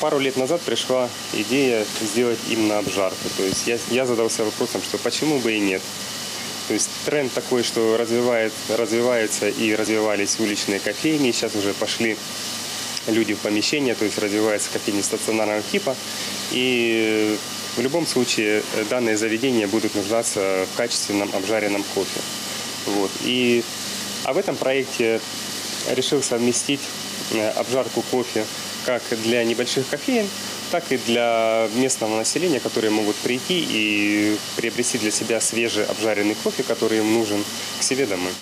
Пару лет назад пришла идея сделать именно обжарку. То есть я, я задался вопросом, что почему бы и нет. То есть тренд такой, что развивает, развиваются и развивались уличные кофейни. Сейчас уже пошли люди в помещения, то есть развиваются кофейни стационарного типа. И в любом случае э, данные заведения будут нуждаться в качественном обжаренном кофе. Вот. И, а в этом проекте решил совместить э, обжарку кофе как для небольших кофеин, так и для местного населения, которые могут прийти и приобрести для себя свежий обжаренный кофе, который им нужен к себе домой.